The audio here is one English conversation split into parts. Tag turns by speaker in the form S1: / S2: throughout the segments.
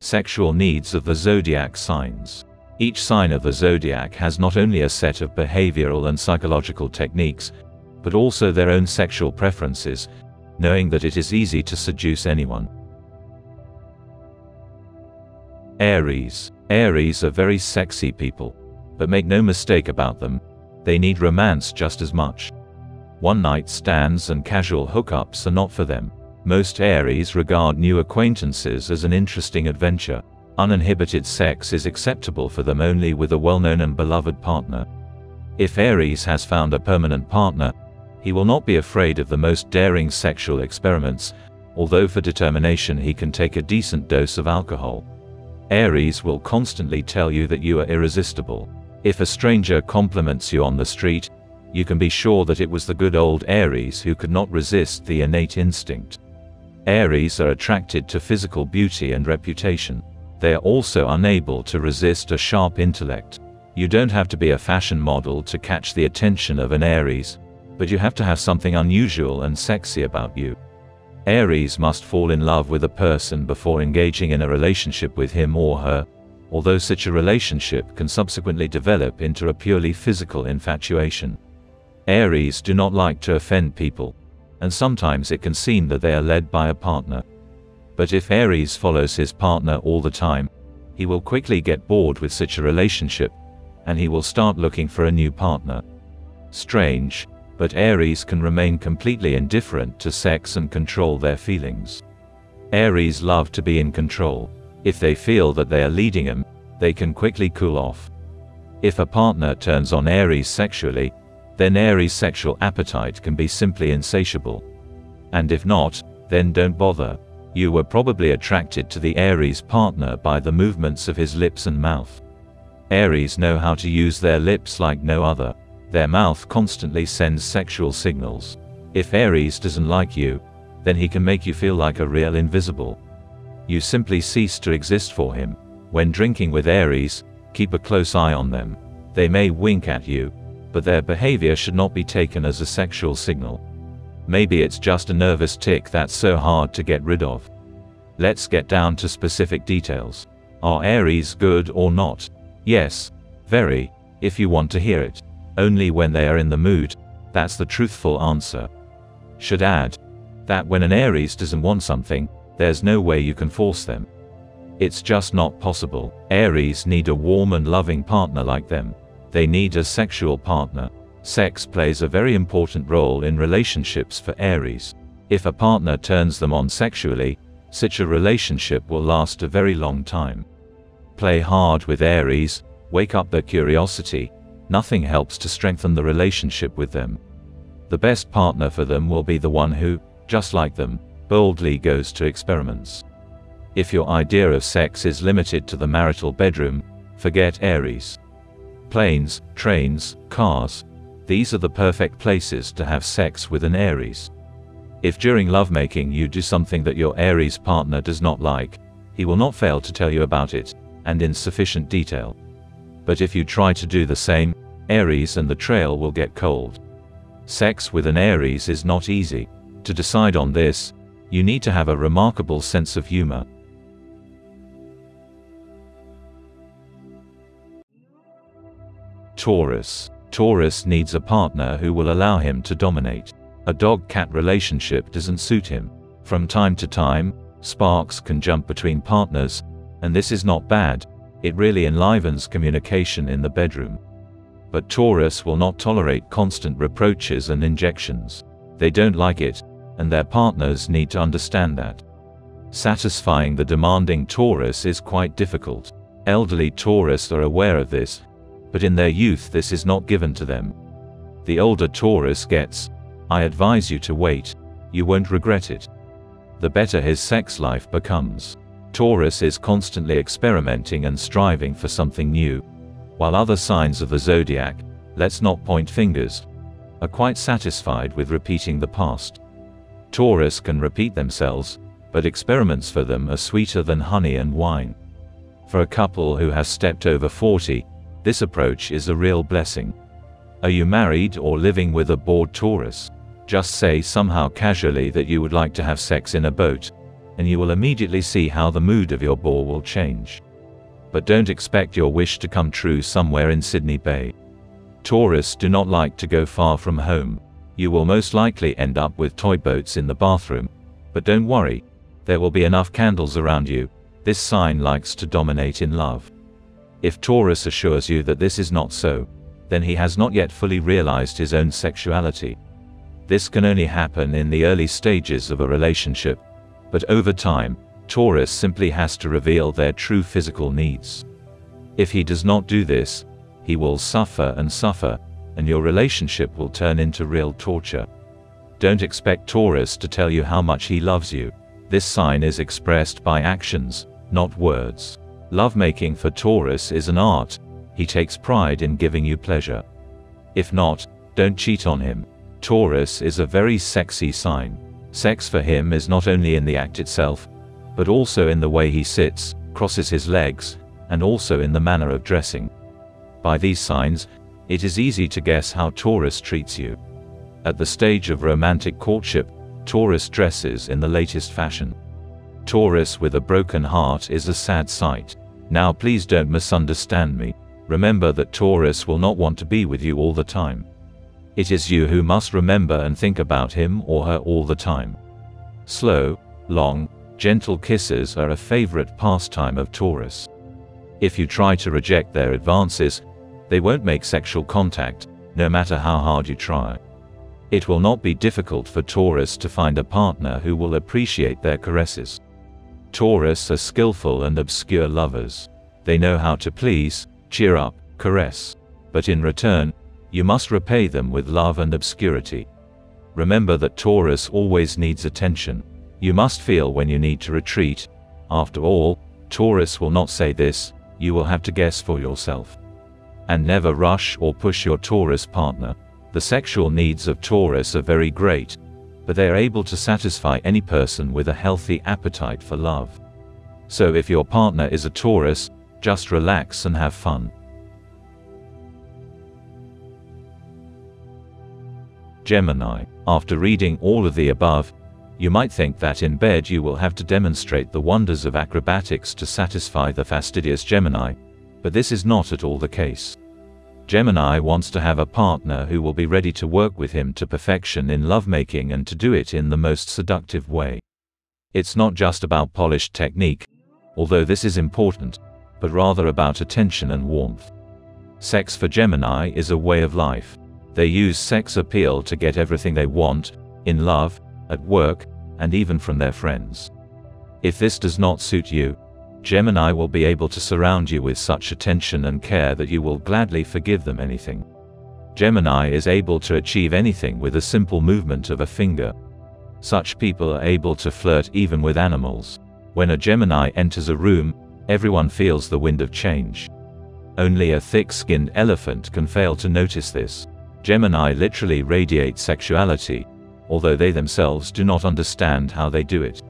S1: Sexual needs of the zodiac signs. Each sign of the zodiac has not only a set of behavioral and psychological techniques, but also their own sexual preferences, knowing that it is easy to seduce anyone. Aries. Aries are very sexy people. But make no mistake about them, they need romance just as much. One night stands and casual hookups are not for them. Most Aries regard new acquaintances as an interesting adventure. Uninhibited sex is acceptable for them only with a well-known and beloved partner. If Aries has found a permanent partner, he will not be afraid of the most daring sexual experiments, although for determination he can take a decent dose of alcohol. Aries will constantly tell you that you are irresistible. If a stranger compliments you on the street, you can be sure that it was the good old Aries who could not resist the innate instinct. Aries are attracted to physical beauty and reputation. They are also unable to resist a sharp intellect. You don't have to be a fashion model to catch the attention of an Aries, but you have to have something unusual and sexy about you. Aries must fall in love with a person before engaging in a relationship with him or her, although such a relationship can subsequently develop into a purely physical infatuation. Aries do not like to offend people, and sometimes it can seem that they are led by a partner. But if Aries follows his partner all the time, he will quickly get bored with such a relationship, and he will start looking for a new partner. Strange, but Aries can remain completely indifferent to sex and control their feelings. Aries love to be in control. If they feel that they are leading him, they can quickly cool off. If a partner turns on Aries sexually, then Aries' sexual appetite can be simply insatiable. And if not, then don't bother. You were probably attracted to the Aries partner by the movements of his lips and mouth. Aries know how to use their lips like no other. Their mouth constantly sends sexual signals. If Aries doesn't like you, then he can make you feel like a real invisible. You simply cease to exist for him. When drinking with Aries, keep a close eye on them. They may wink at you, but their behavior should not be taken as a sexual signal. Maybe it's just a nervous tic that's so hard to get rid of. Let's get down to specific details. Are Aries good or not? Yes. Very, if you want to hear it only when they are in the mood, that's the truthful answer. Should add that when an Aries doesn't want something, there's no way you can force them. It's just not possible. Aries need a warm and loving partner like them. They need a sexual partner. Sex plays a very important role in relationships for Aries. If a partner turns them on sexually, such a relationship will last a very long time. Play hard with Aries, wake up their curiosity, nothing helps to strengthen the relationship with them. The best partner for them will be the one who, just like them, boldly goes to experiments. If your idea of sex is limited to the marital bedroom, forget Aries. Planes, trains, cars, these are the perfect places to have sex with an Aries. If during lovemaking you do something that your Aries partner does not like, he will not fail to tell you about it, and in sufficient detail but if you try to do the same, Aries and the trail will get cold. Sex with an Aries is not easy. To decide on this, you need to have a remarkable sense of humor. Taurus. Taurus needs a partner who will allow him to dominate. A dog-cat relationship doesn't suit him. From time to time, sparks can jump between partners, and this is not bad, it really enlivens communication in the bedroom. But Taurus will not tolerate constant reproaches and injections. They don't like it, and their partners need to understand that. Satisfying the demanding Taurus is quite difficult. Elderly Taurus are aware of this, but in their youth this is not given to them. The older Taurus gets, I advise you to wait, you won't regret it. The better his sex life becomes. Taurus is constantly experimenting and striving for something new. While other signs of the zodiac, let's not point fingers, are quite satisfied with repeating the past. Taurus can repeat themselves, but experiments for them are sweeter than honey and wine. For a couple who has stepped over 40, this approach is a real blessing. Are you married or living with a bored Taurus? Just say somehow casually that you would like to have sex in a boat, and you will immediately see how the mood of your ball will change. But don't expect your wish to come true somewhere in Sydney Bay. Taurus do not like to go far from home. You will most likely end up with toy boats in the bathroom. But don't worry, there will be enough candles around you. This sign likes to dominate in love. If Taurus assures you that this is not so, then he has not yet fully realized his own sexuality. This can only happen in the early stages of a relationship, but over time, Taurus simply has to reveal their true physical needs. If he does not do this, he will suffer and suffer, and your relationship will turn into real torture. Don't expect Taurus to tell you how much he loves you. This sign is expressed by actions, not words. Lovemaking for Taurus is an art, he takes pride in giving you pleasure. If not, don't cheat on him. Taurus is a very sexy sign. Sex for him is not only in the act itself, but also in the way he sits, crosses his legs, and also in the manner of dressing. By these signs, it is easy to guess how Taurus treats you. At the stage of romantic courtship, Taurus dresses in the latest fashion. Taurus with a broken heart is a sad sight. Now please don't misunderstand me. Remember that Taurus will not want to be with you all the time. It is you who must remember and think about him or her all the time. Slow, long, gentle kisses are a favorite pastime of Taurus. If you try to reject their advances, they won't make sexual contact, no matter how hard you try. It will not be difficult for Taurus to find a partner who will appreciate their caresses. Taurus are skillful and obscure lovers. They know how to please, cheer up, caress. But in return, you must repay them with love and obscurity. Remember that Taurus always needs attention. You must feel when you need to retreat. After all, Taurus will not say this, you will have to guess for yourself. And never rush or push your Taurus partner. The sexual needs of Taurus are very great, but they are able to satisfy any person with a healthy appetite for love. So if your partner is a Taurus, just relax and have fun. Gemini. After reading all of the above, you might think that in bed you will have to demonstrate the wonders of acrobatics to satisfy the fastidious Gemini, but this is not at all the case. Gemini wants to have a partner who will be ready to work with him to perfection in lovemaking and to do it in the most seductive way. It's not just about polished technique, although this is important, but rather about attention and warmth. Sex for Gemini is a way of life. They use sex appeal to get everything they want, in love, at work, and even from their friends. If this does not suit you, Gemini will be able to surround you with such attention and care that you will gladly forgive them anything. Gemini is able to achieve anything with a simple movement of a finger. Such people are able to flirt even with animals. When a Gemini enters a room, everyone feels the wind of change. Only a thick-skinned elephant can fail to notice this. Gemini literally radiate sexuality, although they themselves do not understand how they do it.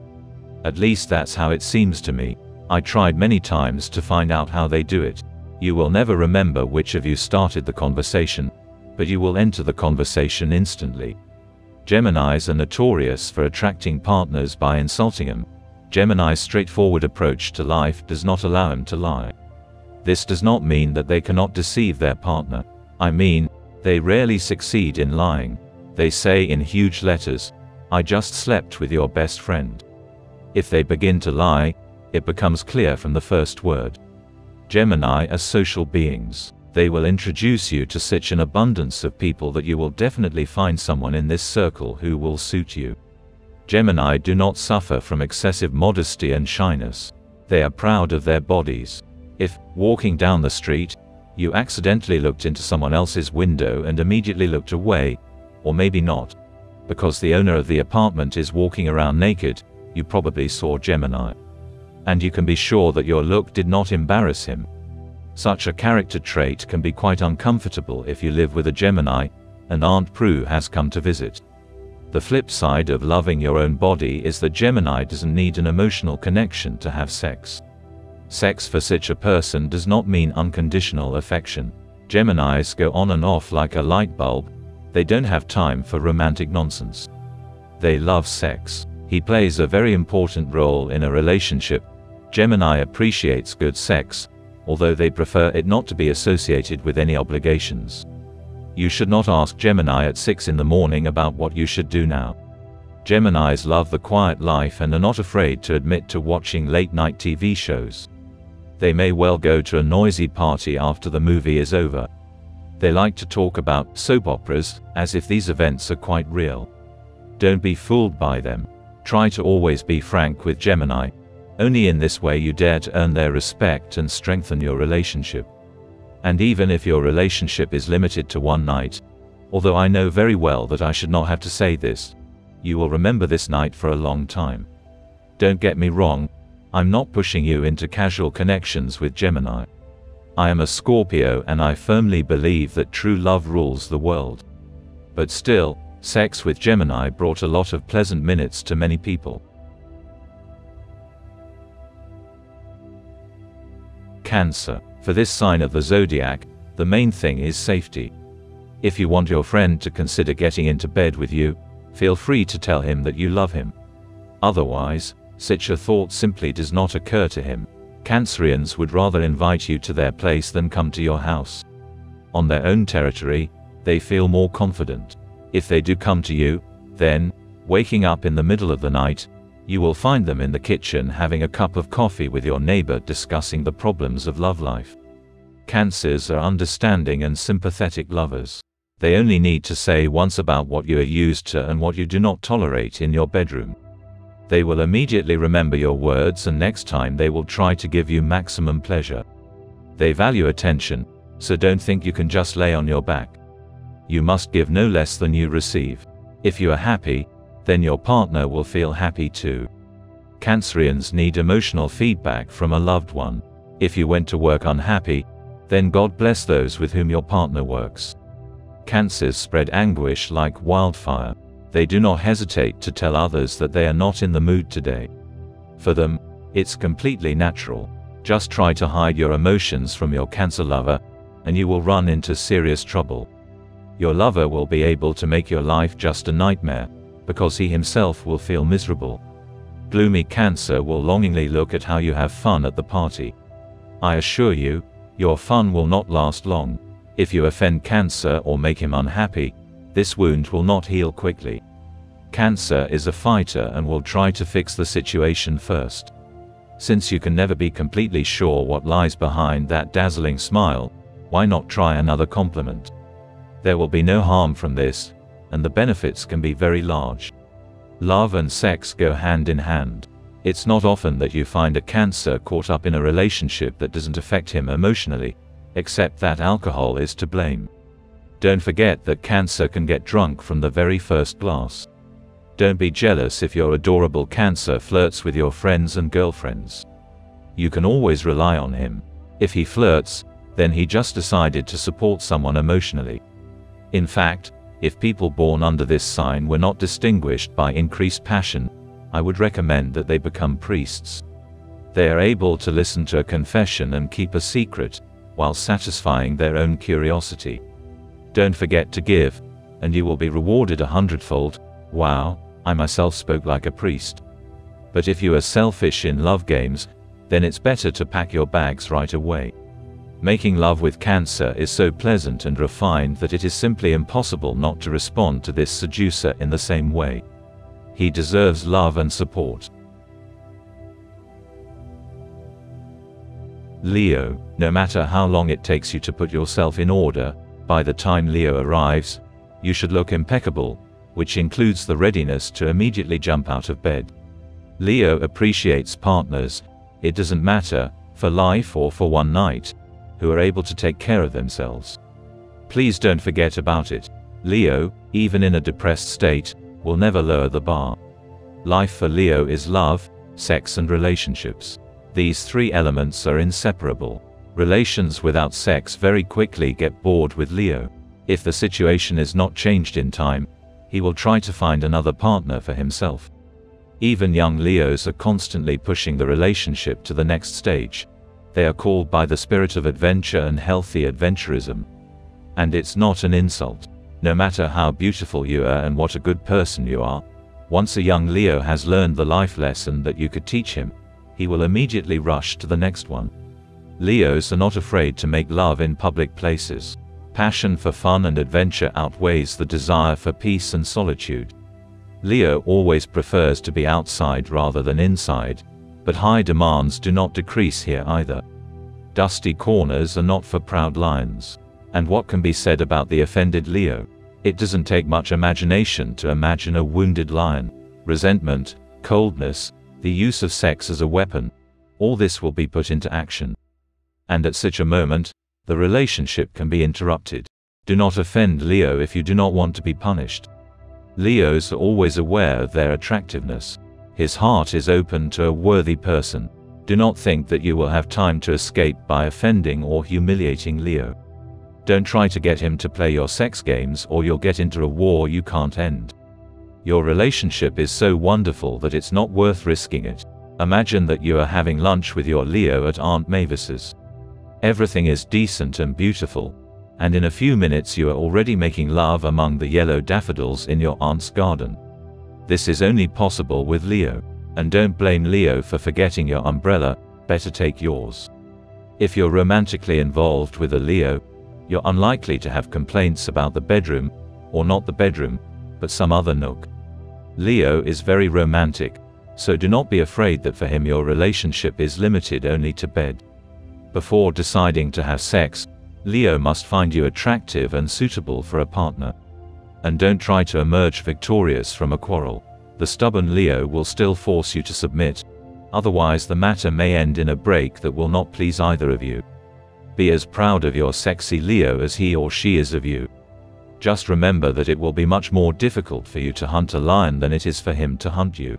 S1: At least that's how it seems to me. I tried many times to find out how they do it. You will never remember which of you started the conversation, but you will enter the conversation instantly. Geminis are notorious for attracting partners by insulting them. Gemini's straightforward approach to life does not allow them to lie. This does not mean that they cannot deceive their partner. I mean, they rarely succeed in lying. They say in huge letters, I just slept with your best friend. If they begin to lie, it becomes clear from the first word. Gemini are social beings. They will introduce you to such an abundance of people that you will definitely find someone in this circle who will suit you. Gemini do not suffer from excessive modesty and shyness. They are proud of their bodies. If, walking down the street, you accidentally looked into someone else's window and immediately looked away, or maybe not. Because the owner of the apartment is walking around naked, you probably saw Gemini. And you can be sure that your look did not embarrass him. Such a character trait can be quite uncomfortable if you live with a Gemini, and Aunt Prue has come to visit. The flip side of loving your own body is that Gemini doesn't need an emotional connection to have sex. Sex for such a person does not mean unconditional affection. Geminis go on and off like a light bulb, they don't have time for romantic nonsense. They love sex. He plays a very important role in a relationship. Gemini appreciates good sex, although they prefer it not to be associated with any obligations. You should not ask Gemini at 6 in the morning about what you should do now. Geminis love the quiet life and are not afraid to admit to watching late-night TV shows. They may well go to a noisy party after the movie is over. They like to talk about soap operas, as if these events are quite real. Don't be fooled by them. Try to always be frank with Gemini. Only in this way you dare to earn their respect and strengthen your relationship. And even if your relationship is limited to one night, although I know very well that I should not have to say this, you will remember this night for a long time. Don't get me wrong, I'm not pushing you into casual connections with Gemini. I am a Scorpio and I firmly believe that true love rules the world. But still, sex with Gemini brought a lot of pleasant minutes to many people. Cancer. For this sign of the zodiac, the main thing is safety. If you want your friend to consider getting into bed with you, feel free to tell him that you love him. Otherwise, such a thought simply does not occur to him. Cancerians would rather invite you to their place than come to your house. On their own territory, they feel more confident. If they do come to you, then, waking up in the middle of the night, you will find them in the kitchen having a cup of coffee with your neighbor discussing the problems of love life. Cancers are understanding and sympathetic lovers. They only need to say once about what you are used to and what you do not tolerate in your bedroom. They will immediately remember your words and next time they will try to give you maximum pleasure. They value attention, so don't think you can just lay on your back. You must give no less than you receive. If you are happy, then your partner will feel happy too. Cancerians need emotional feedback from a loved one. If you went to work unhappy, then God bless those with whom your partner works. Cancers spread anguish like wildfire. They do not hesitate to tell others that they are not in the mood today. For them, it's completely natural. Just try to hide your emotions from your cancer lover, and you will run into serious trouble. Your lover will be able to make your life just a nightmare, because he himself will feel miserable. Gloomy Cancer will longingly look at how you have fun at the party. I assure you, your fun will not last long. If you offend Cancer or make him unhappy, this wound will not heal quickly. Cancer is a fighter and will try to fix the situation first. Since you can never be completely sure what lies behind that dazzling smile, why not try another compliment? There will be no harm from this, and the benefits can be very large. Love and sex go hand in hand. It's not often that you find a cancer caught up in a relationship that doesn't affect him emotionally, except that alcohol is to blame. Don't forget that cancer can get drunk from the very first glass. Don't be jealous if your adorable cancer flirts with your friends and girlfriends. You can always rely on him. If he flirts, then he just decided to support someone emotionally. In fact, if people born under this sign were not distinguished by increased passion, I would recommend that they become priests. They are able to listen to a confession and keep a secret, while satisfying their own curiosity. Don't forget to give, and you will be rewarded a hundredfold. Wow, I myself spoke like a priest. But if you are selfish in love games, then it's better to pack your bags right away. Making love with cancer is so pleasant and refined that it is simply impossible not to respond to this seducer in the same way. He deserves love and support. Leo, no matter how long it takes you to put yourself in order, by the time Leo arrives, you should look impeccable, which includes the readiness to immediately jump out of bed. Leo appreciates partners, it doesn't matter, for life or for one night, who are able to take care of themselves. Please don't forget about it. Leo, even in a depressed state, will never lower the bar. Life for Leo is love, sex and relationships. These three elements are inseparable. Relations without sex very quickly get bored with Leo. If the situation is not changed in time, he will try to find another partner for himself. Even young Leos are constantly pushing the relationship to the next stage. They are called by the spirit of adventure and healthy adventurism. And it's not an insult. No matter how beautiful you are and what a good person you are, Once a young Leo has learned the life lesson that you could teach him, he will immediately rush to the next one. Leos are not afraid to make love in public places. Passion for fun and adventure outweighs the desire for peace and solitude. Leo always prefers to be outside rather than inside, but high demands do not decrease here either. Dusty corners are not for proud lions. And what can be said about the offended Leo? It doesn't take much imagination to imagine a wounded lion. Resentment, coldness, the use of sex as a weapon. All this will be put into action. And at such a moment, the relationship can be interrupted. Do not offend Leo if you do not want to be punished. Leos are always aware of their attractiveness. His heart is open to a worthy person. Do not think that you will have time to escape by offending or humiliating Leo. Don't try to get him to play your sex games or you'll get into a war you can't end. Your relationship is so wonderful that it's not worth risking it. Imagine that you are having lunch with your Leo at Aunt Mavis's. Everything is decent and beautiful, and in a few minutes you are already making love among the yellow daffodils in your aunt's garden. This is only possible with Leo. And don't blame Leo for forgetting your umbrella, better take yours. If you're romantically involved with a Leo, you're unlikely to have complaints about the bedroom, or not the bedroom, but some other nook. Leo is very romantic, so do not be afraid that for him your relationship is limited only to bed. Before deciding to have sex, Leo must find you attractive and suitable for a partner and don't try to emerge victorious from a quarrel. The stubborn Leo will still force you to submit. Otherwise the matter may end in a break that will not please either of you. Be as proud of your sexy Leo as he or she is of you. Just remember that it will be much more difficult for you to hunt a lion than it is for him to hunt you.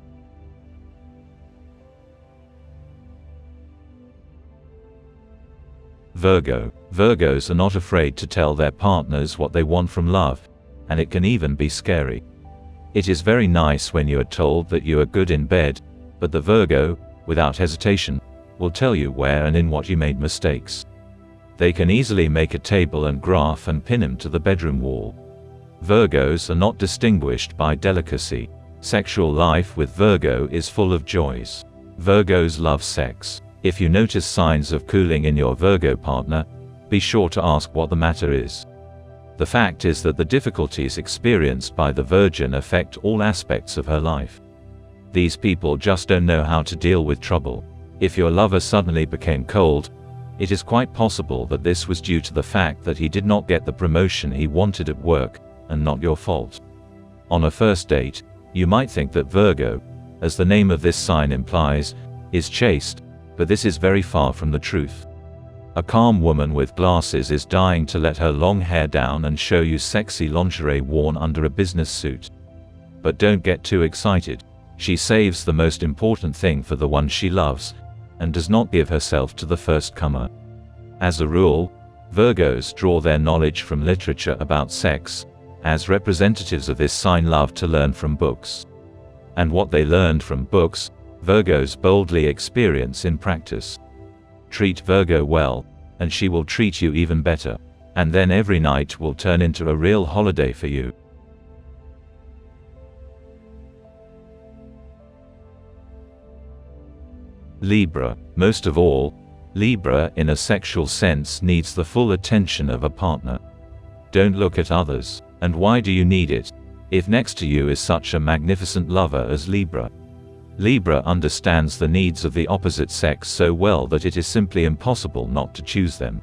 S1: Virgo. Virgos are not afraid to tell their partners what they want from love and it can even be scary. It is very nice when you are told that you are good in bed, but the Virgo, without hesitation, will tell you where and in what you made mistakes. They can easily make a table and graph and pin him to the bedroom wall. Virgos are not distinguished by delicacy. Sexual life with Virgo is full of joys. Virgos love sex. If you notice signs of cooling in your Virgo partner, be sure to ask what the matter is. The fact is that the difficulties experienced by the Virgin affect all aspects of her life. These people just don't know how to deal with trouble. If your lover suddenly became cold, it is quite possible that this was due to the fact that he did not get the promotion he wanted at work, and not your fault. On a first date, you might think that Virgo, as the name of this sign implies, is chaste, but this is very far from the truth. A calm woman with glasses is dying to let her long hair down and show you sexy lingerie worn under a business suit. But don't get too excited. She saves the most important thing for the one she loves, and does not give herself to the first comer. As a rule, Virgos draw their knowledge from literature about sex, as representatives of this sign love to learn from books. And what they learned from books, Virgos boldly experience in practice. Treat Virgo well, and she will treat you even better. And then every night will turn into a real holiday for you. Libra. Most of all, Libra in a sexual sense needs the full attention of a partner. Don't look at others. And why do you need it? If next to you is such a magnificent lover as Libra. Libra understands the needs of the opposite sex so well that it is simply impossible not to choose them.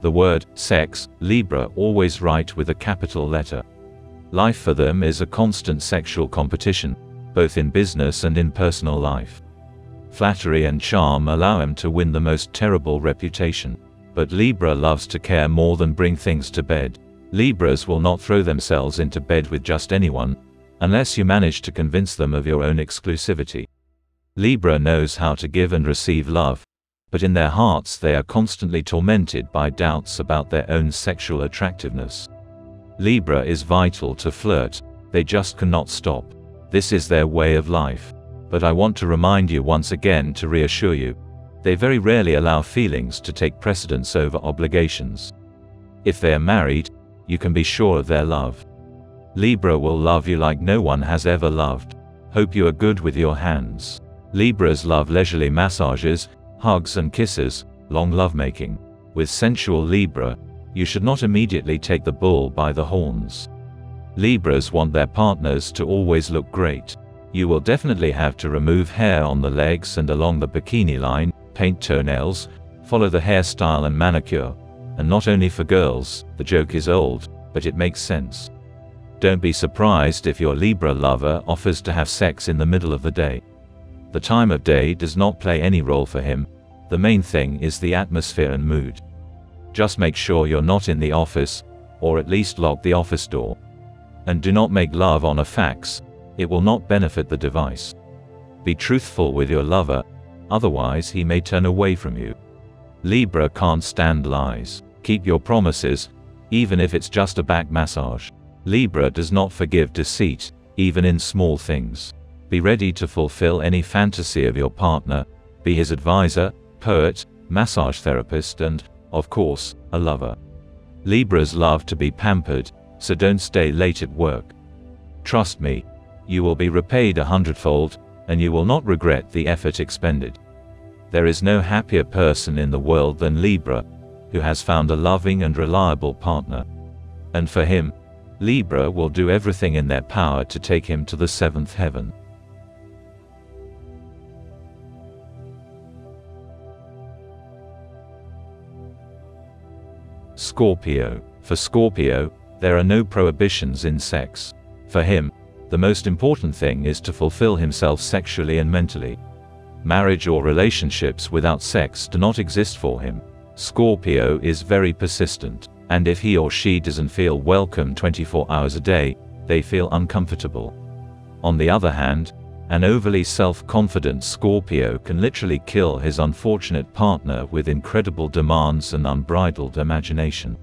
S1: The word, sex, Libra always write with a capital letter. Life for them is a constant sexual competition, both in business and in personal life. Flattery and charm allow him to win the most terrible reputation. But Libra loves to care more than bring things to bed. Libras will not throw themselves into bed with just anyone, unless you manage to convince them of your own exclusivity. Libra knows how to give and receive love, but in their hearts they are constantly tormented by doubts about their own sexual attractiveness. Libra is vital to flirt, they just cannot stop. This is their way of life. But I want to remind you once again to reassure you. They very rarely allow feelings to take precedence over obligations. If they are married, you can be sure of their love. Libra will love you like no one has ever loved. Hope you are good with your hands. Libras love leisurely massages, hugs and kisses, long lovemaking. With sensual Libra, you should not immediately take the bull by the horns. Libras want their partners to always look great. You will definitely have to remove hair on the legs and along the bikini line, paint toenails, follow the hairstyle and manicure. And not only for girls, the joke is old, but it makes sense. Don't be surprised if your Libra lover offers to have sex in the middle of the day. The time of day does not play any role for him, the main thing is the atmosphere and mood. Just make sure you're not in the office, or at least lock the office door. And do not make love on a fax, it will not benefit the device. Be truthful with your lover, otherwise he may turn away from you. Libra can't stand lies. Keep your promises, even if it's just a back massage. Libra does not forgive deceit, even in small things. Be ready to fulfill any fantasy of your partner, be his advisor, poet, massage therapist and, of course, a lover. Libras love to be pampered, so don't stay late at work. Trust me, you will be repaid a hundredfold, and you will not regret the effort expended. There is no happier person in the world than Libra, who has found a loving and reliable partner. And for him, Libra will do everything in their power to take him to the seventh heaven. Scorpio. For Scorpio, there are no prohibitions in sex. For him, the most important thing is to fulfill himself sexually and mentally. Marriage or relationships without sex do not exist for him. Scorpio is very persistent, and if he or she doesn't feel welcome 24 hours a day, they feel uncomfortable. On the other hand, an overly self-confident Scorpio can literally kill his unfortunate partner with incredible demands and unbridled imagination.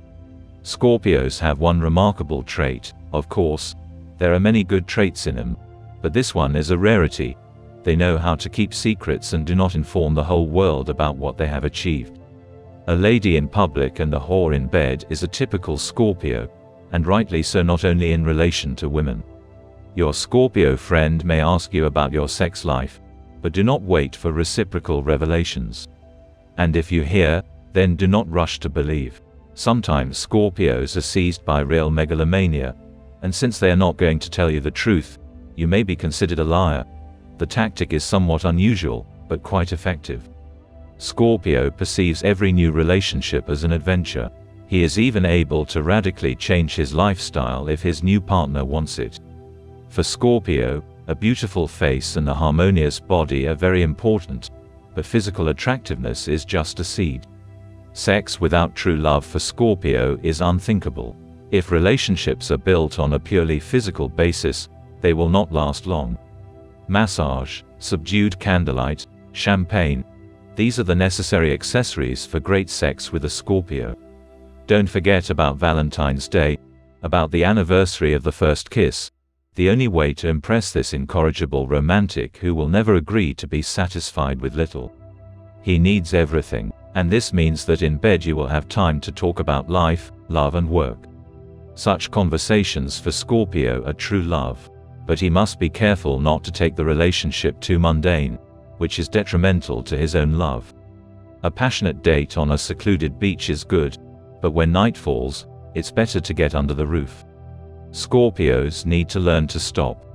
S1: Scorpios have one remarkable trait, of course, there are many good traits in them, but this one is a rarity, they know how to keep secrets and do not inform the whole world about what they have achieved. A lady in public and a whore in bed is a typical Scorpio, and rightly so not only in relation to women. Your Scorpio friend may ask you about your sex life, but do not wait for reciprocal revelations. And if you hear, then do not rush to believe. Sometimes Scorpios are seized by real megalomania, and since they are not going to tell you the truth, you may be considered a liar, the tactic is somewhat unusual, but quite effective. Scorpio perceives every new relationship as an adventure. He is even able to radically change his lifestyle if his new partner wants it. For Scorpio, a beautiful face and a harmonious body are very important, but physical attractiveness is just a seed. Sex without true love for Scorpio is unthinkable. If relationships are built on a purely physical basis, they will not last long massage, subdued candlelight, champagne. These are the necessary accessories for great sex with a Scorpio. Don't forget about Valentine's Day, about the anniversary of the first kiss. The only way to impress this incorrigible romantic who will never agree to be satisfied with little. He needs everything, and this means that in bed you will have time to talk about life, love and work. Such conversations for Scorpio are true love but he must be careful not to take the relationship too mundane, which is detrimental to his own love. A passionate date on a secluded beach is good, but when night falls, it's better to get under the roof. Scorpios need to learn to stop.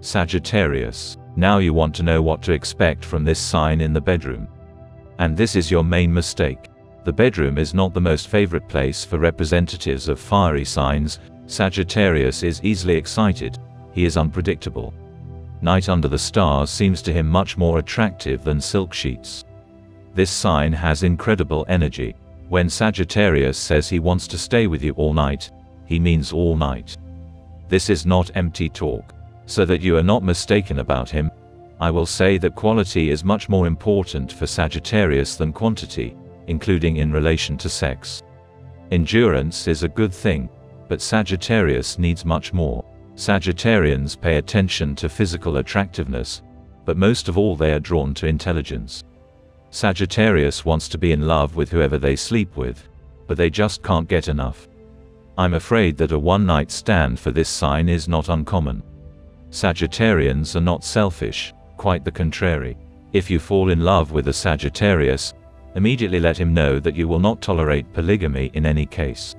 S1: Sagittarius. Now you want to know what to expect from this sign in the bedroom. And this is your main mistake. The bedroom is not the most favorite place for representatives of fiery signs, Sagittarius is easily excited, he is unpredictable. Night under the stars seems to him much more attractive than silk sheets. This sign has incredible energy. When Sagittarius says he wants to stay with you all night, he means all night. This is not empty talk. So that you are not mistaken about him, I will say that quality is much more important for Sagittarius than quantity including in relation to sex. Endurance is a good thing, but Sagittarius needs much more. Sagittarians pay attention to physical attractiveness, but most of all they are drawn to intelligence. Sagittarius wants to be in love with whoever they sleep with, but they just can't get enough. I'm afraid that a one-night stand for this sign is not uncommon. Sagittarians are not selfish, quite the contrary. If you fall in love with a Sagittarius, immediately let him know that you will not tolerate polygamy in any case.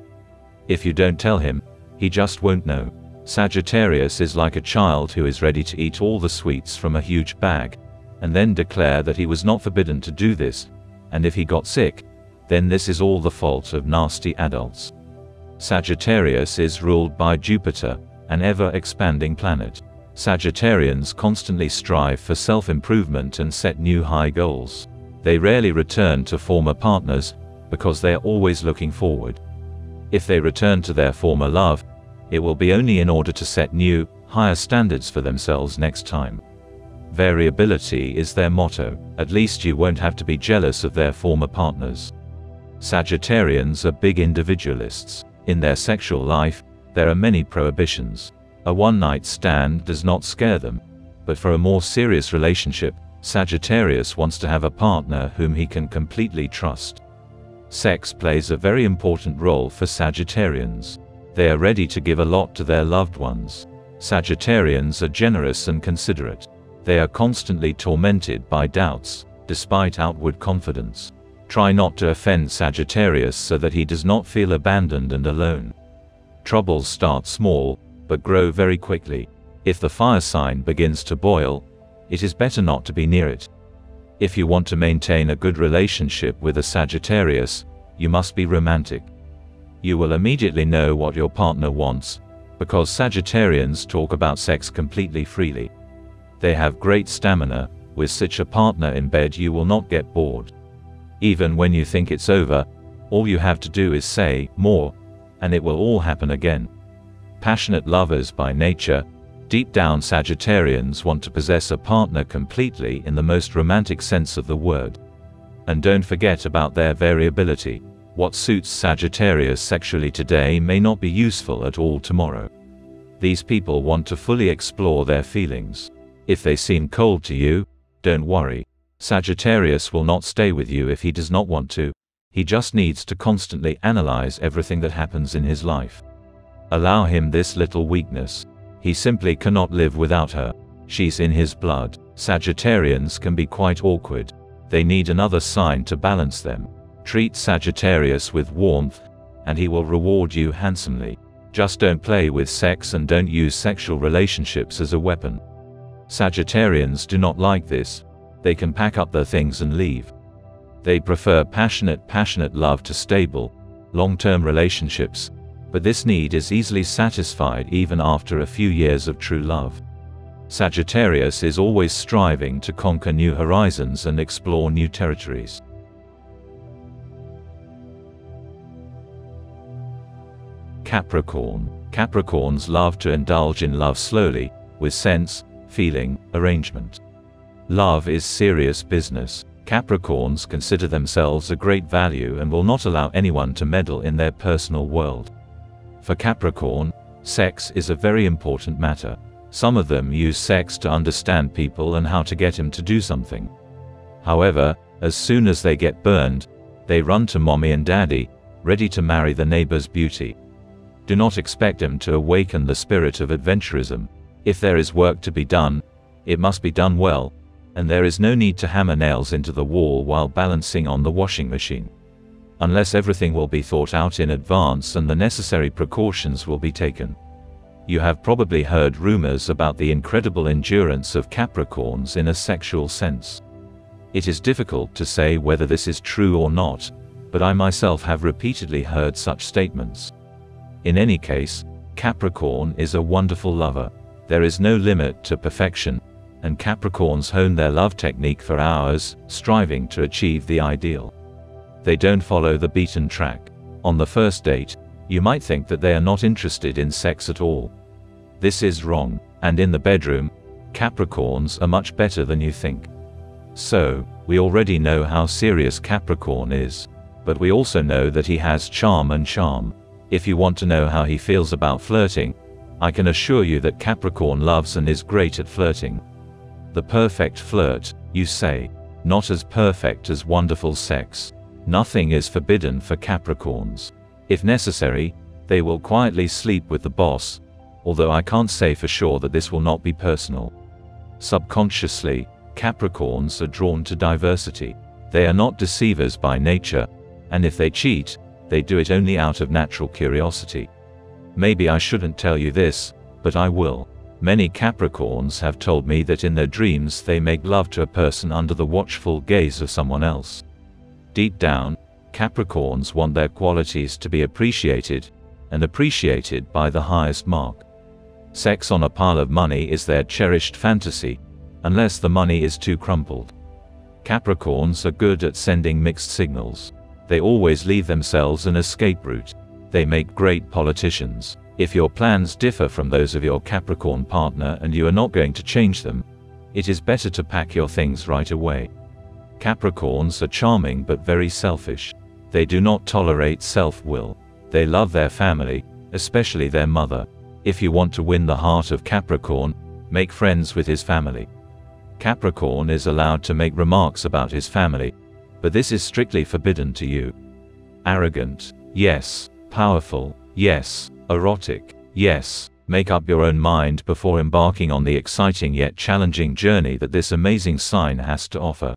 S1: If you don't tell him, he just won't know. Sagittarius is like a child who is ready to eat all the sweets from a huge bag, and then declare that he was not forbidden to do this, and if he got sick, then this is all the fault of nasty adults. Sagittarius is ruled by Jupiter, an ever-expanding planet. Sagittarians constantly strive for self-improvement and set new high goals. They rarely return to former partners, because they are always looking forward. If they return to their former love, it will be only in order to set new, higher standards for themselves next time. Variability is their motto, at least you won't have to be jealous of their former partners. Sagittarians are big individualists. In their sexual life, there are many prohibitions. A one-night stand does not scare them. But for a more serious relationship, Sagittarius wants to have a partner whom he can completely trust. Sex plays a very important role for Sagittarians. They are ready to give a lot to their loved ones. Sagittarians are generous and considerate. They are constantly tormented by doubts, despite outward confidence. Try not to offend Sagittarius so that he does not feel abandoned and alone. Troubles start small, but grow very quickly. If the fire sign begins to boil, it is better not to be near it. If you want to maintain a good relationship with a Sagittarius, you must be romantic. You will immediately know what your partner wants, because Sagittarians talk about sex completely freely. They have great stamina, with such a partner in bed you will not get bored. Even when you think it's over, all you have to do is say, more, and it will all happen again. Passionate lovers by nature, deep down Sagittarians want to possess a partner completely in the most romantic sense of the word. And don't forget about their variability. What suits Sagittarius sexually today may not be useful at all tomorrow. These people want to fully explore their feelings. If they seem cold to you, don't worry. Sagittarius will not stay with you if he does not want to. He just needs to constantly analyze everything that happens in his life. Allow him this little weakness. He simply cannot live without her. She's in his blood. Sagittarians can be quite awkward. They need another sign to balance them. Treat Sagittarius with warmth, and he will reward you handsomely. Just don't play with sex and don't use sexual relationships as a weapon. Sagittarians do not like this, they can pack up their things and leave. They prefer passionate, passionate love to stable, long-term relationships, but this need is easily satisfied even after a few years of true love. Sagittarius is always striving to conquer new horizons and explore new territories. Capricorn Capricorns love to indulge in love slowly, with sense, feeling, arrangement. Love is serious business. Capricorns consider themselves a great value and will not allow anyone to meddle in their personal world. For Capricorn, sex is a very important matter. Some of them use sex to understand people and how to get him to do something. However, as soon as they get burned, they run to mommy and daddy, ready to marry the neighbor's beauty. Do not expect him to awaken the spirit of adventurism. If there is work to be done, it must be done well, and there is no need to hammer nails into the wall while balancing on the washing machine. Unless everything will be thought out in advance and the necessary precautions will be taken. You have probably heard rumors about the incredible endurance of Capricorns in a sexual sense. It is difficult to say whether this is true or not, but I myself have repeatedly heard such statements. In any case, Capricorn is a wonderful lover. There is no limit to perfection, and Capricorns hone their love technique for hours, striving to achieve the ideal. They don't follow the beaten track. On the first date, you might think that they are not interested in sex at all. This is wrong, and in the bedroom, Capricorns are much better than you think. So, we already know how serious Capricorn is. But we also know that he has charm and charm. If you want to know how he feels about flirting, I can assure you that Capricorn loves and is great at flirting. The perfect flirt, you say. Not as perfect as wonderful sex. Nothing is forbidden for Capricorns. If necessary, They will quietly sleep with the boss, although I can't say for sure that this will not be personal. Subconsciously, Capricorns are drawn to diversity. They are not deceivers by nature, and if they cheat, they do it only out of natural curiosity. Maybe I shouldn't tell you this, but I will. Many Capricorns have told me that in their dreams they make love to a person under the watchful gaze of someone else. Deep down, Capricorns want their qualities to be appreciated, and appreciated by the highest mark. Sex on a pile of money is their cherished fantasy, unless the money is too crumpled. Capricorns are good at sending mixed signals. They always leave themselves an escape route. They make great politicians. If your plans differ from those of your Capricorn partner and you are not going to change them, it is better to pack your things right away. Capricorns are charming but very selfish. They do not tolerate self-will. They love their family, especially their mother. If you want to win the heart of Capricorn, make friends with his family. Capricorn is allowed to make remarks about his family, but this is strictly forbidden to you. Arrogant, yes. Powerful, yes. Erotic, yes. Make up your own mind before embarking on the exciting yet challenging journey that this amazing sign has to offer.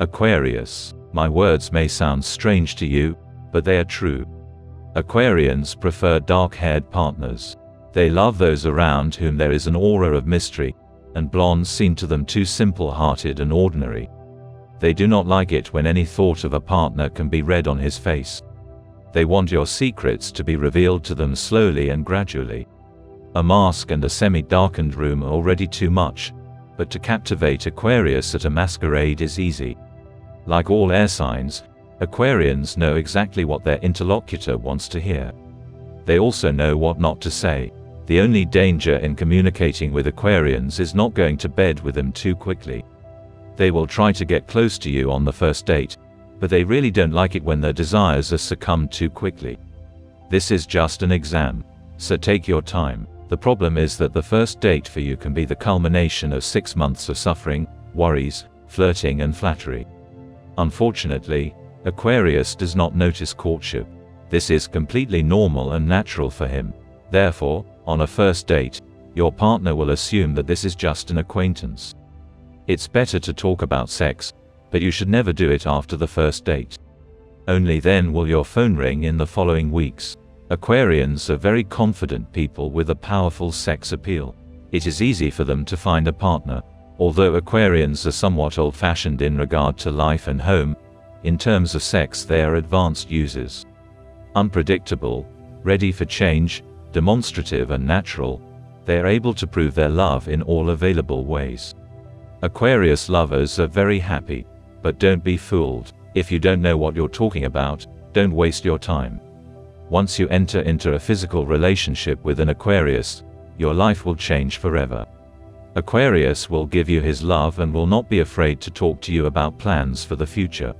S1: Aquarius. My words may sound strange to you, but they are true. Aquarians prefer dark-haired partners. They love those around whom there is an aura of mystery, and blondes seem to them too simple-hearted and ordinary. They do not like it when any thought of a partner can be read on his face. They want your secrets to be revealed to them slowly and gradually. A mask and a semi-darkened room are already too much, but to captivate Aquarius at a masquerade is easy. Like all air signs, Aquarians know exactly what their interlocutor wants to hear. They also know what not to say. The only danger in communicating with Aquarians is not going to bed with them too quickly. They will try to get close to you on the first date, but they really don't like it when their desires are succumbed too quickly. This is just an exam. So take your time. The problem is that the first date for you can be the culmination of six months of suffering, worries, flirting and flattery. Unfortunately, Aquarius does not notice courtship. This is completely normal and natural for him. Therefore, on a first date, your partner will assume that this is just an acquaintance. It's better to talk about sex, but you should never do it after the first date. Only then will your phone ring in the following weeks. Aquarians are very confident people with a powerful sex appeal. It is easy for them to find a partner. Although Aquarians are somewhat old-fashioned in regard to life and home, in terms of sex they are advanced users. Unpredictable, ready for change, demonstrative and natural, they are able to prove their love in all available ways. Aquarius lovers are very happy. But don't be fooled. If you don't know what you're talking about, don't waste your time. Once you enter into a physical relationship with an Aquarius, your life will change forever. Aquarius will give you his love and will not be afraid to talk to you about plans for the future.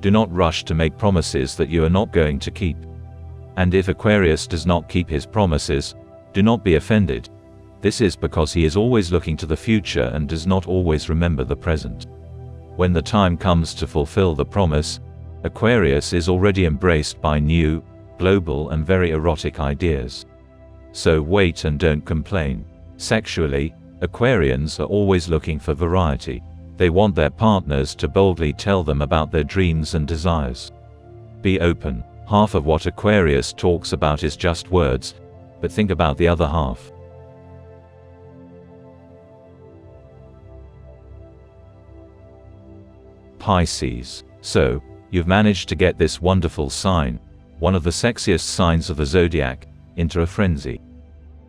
S1: Do not rush to make promises that you are not going to keep. And if Aquarius does not keep his promises, do not be offended. This is because he is always looking to the future and does not always remember the present. When the time comes to fulfill the promise, Aquarius is already embraced by new, global and very erotic ideas. So wait and don't complain. Sexually, Aquarians are always looking for variety. They want their partners to boldly tell them about their dreams and desires. Be open. Half of what Aquarius talks about is just words, but think about the other half. Pisces. So, you've managed to get this wonderful sign, one of the sexiest signs of the zodiac, into a frenzy.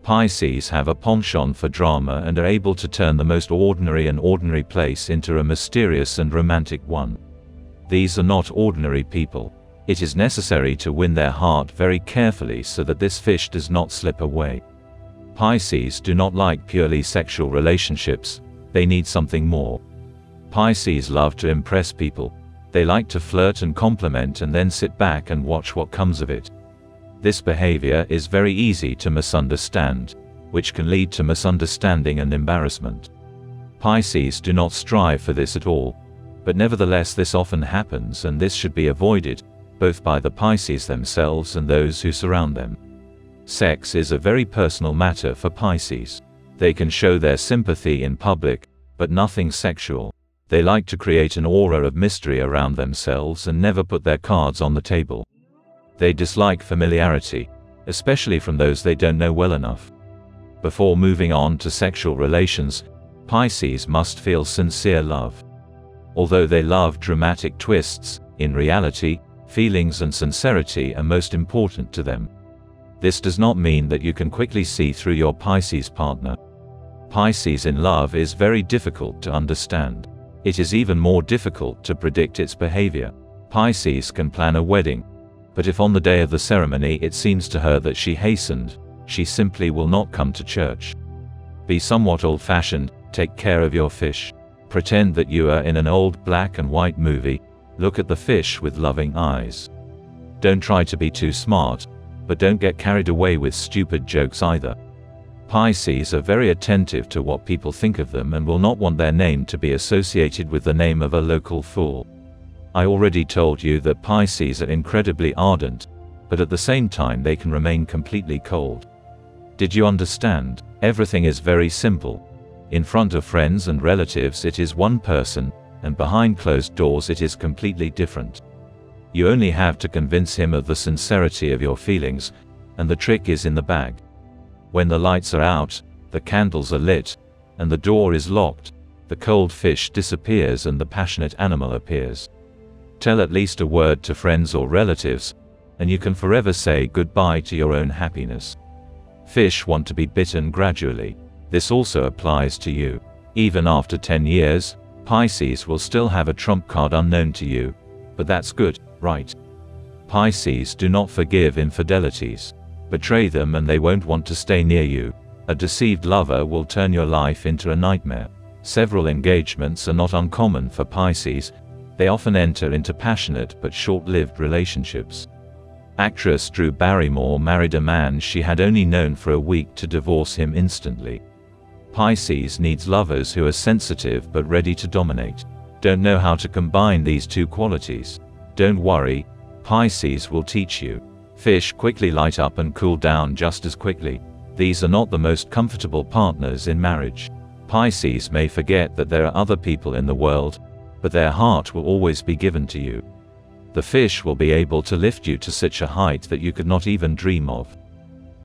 S1: Pisces have a penchant for drama and are able to turn the most ordinary and ordinary place into a mysterious and romantic one. These are not ordinary people. It is necessary to win their heart very carefully so that this fish does not slip away. Pisces do not like purely sexual relationships, they need something more. Pisces love to impress people. They like to flirt and compliment and then sit back and watch what comes of it. This behavior is very easy to misunderstand, which can lead to misunderstanding and embarrassment. Pisces do not strive for this at all. But nevertheless this often happens and this should be avoided, both by the Pisces themselves and those who surround them. Sex is a very personal matter for Pisces. They can show their sympathy in public, but nothing sexual. They like to create an aura of mystery around themselves and never put their cards on the table. They dislike familiarity, especially from those they don't know well enough. Before moving on to sexual relations, Pisces must feel sincere love. Although they love dramatic twists, in reality, feelings and sincerity are most important to them. This does not mean that you can quickly see through your Pisces partner. Pisces in love is very difficult to understand. It is even more difficult to predict its behavior. Pisces can plan a wedding, but if on the day of the ceremony it seems to her that she hastened, she simply will not come to church. Be somewhat old-fashioned, take care of your fish. Pretend that you are in an old black and white movie, look at the fish with loving eyes. Don't try to be too smart, but don't get carried away with stupid jokes either. Pisces are very attentive to what people think of them and will not want their name to be associated with the name of a local fool. I already told you that Pisces are incredibly ardent, but at the same time they can remain completely cold. Did you understand? Everything is very simple. In front of friends and relatives it is one person, and behind closed doors it is completely different. You only have to convince him of the sincerity of your feelings, and the trick is in the bag. When the lights are out, the candles are lit, and the door is locked, the cold fish disappears and the passionate animal appears. Tell at least a word to friends or relatives, and you can forever say goodbye to your own happiness. Fish want to be bitten gradually. This also applies to you. Even after 10 years, Pisces will still have a trump card unknown to you. But that's good, right? Pisces do not forgive infidelities betray them and they won't want to stay near you. A deceived lover will turn your life into a nightmare. Several engagements are not uncommon for Pisces, they often enter into passionate but short-lived relationships. Actress Drew Barrymore married a man she had only known for a week to divorce him instantly. Pisces needs lovers who are sensitive but ready to dominate. Don't know how to combine these two qualities? Don't worry, Pisces will teach you. Fish quickly light up and cool down just as quickly. These are not the most comfortable partners in marriage. Pisces may forget that there are other people in the world, but their heart will always be given to you. The fish will be able to lift you to such a height that you could not even dream of.